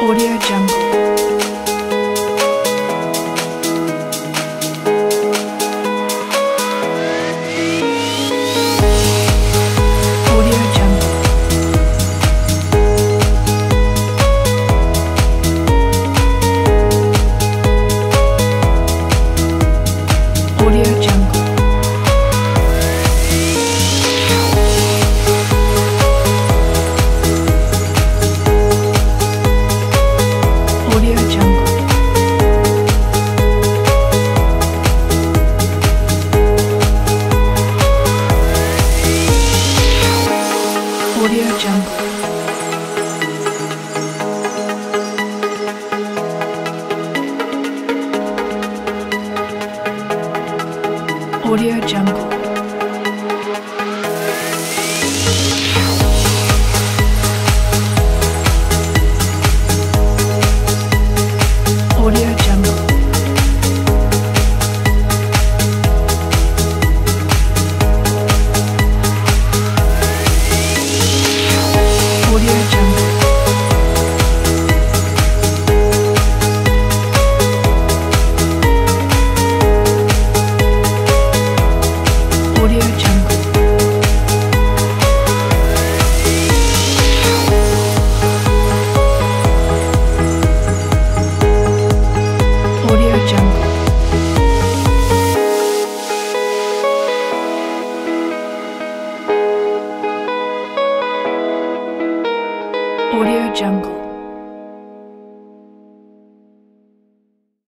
Audio Jungle. Audio Jungle. Audio Jungle.